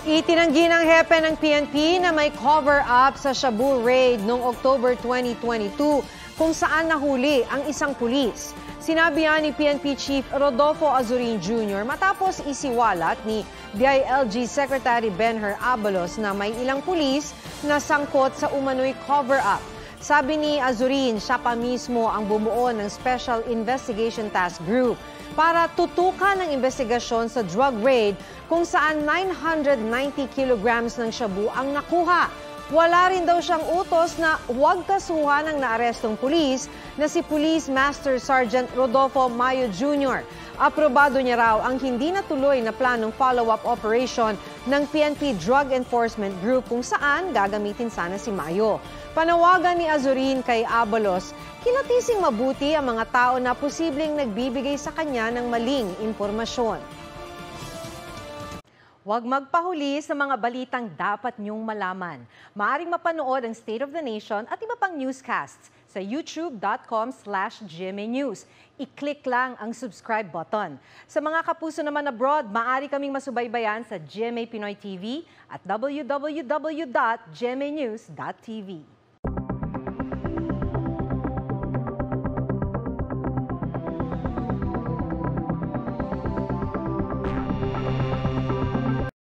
Itinanggi ng hepe ng PNP na may cover-up sa Shabu raid noong October 2022 kung saan nahuli ang isang pulis. Sinabi yan ni PNP Chief Rodolfo Azurin Jr. matapos isiwalat ni DILG Secretary Benher Abalos na may ilang pulis na sangkot sa umano'y cover-up. Sabi ni Azurin, siya pa mismo ang bumuo ng Special Investigation Task Group para tutukan ng investigasyon sa drug raid kung saan 990 kilograms ng shabu ang nakuha. Wala rin daw siyang utos na huwag kasuhan ng naarestong pulis na si Police Master Sergeant Rodolfo Mayo Jr. Aprobado niya raw ang hindi natuloy na planong follow-up operation ng PNP Drug Enforcement Group kung saan gagamitin sana si Mayo. Panawagan ni Azurin kay Abalos, kilatising mabuti ang mga tao na posibleng nagbibigay sa kanya ng maling impormasyon. Huwag magpahuli sa mga balitang dapat niyong malaman. Maaring mapanood ang State of the Nation at iba pang newscasts sa youtube.com slash News. I-click lang ang subscribe button. Sa mga kapuso naman abroad, maaari kaming masubaybayan sa GMA Pinoy TV at www.gmanews.tv.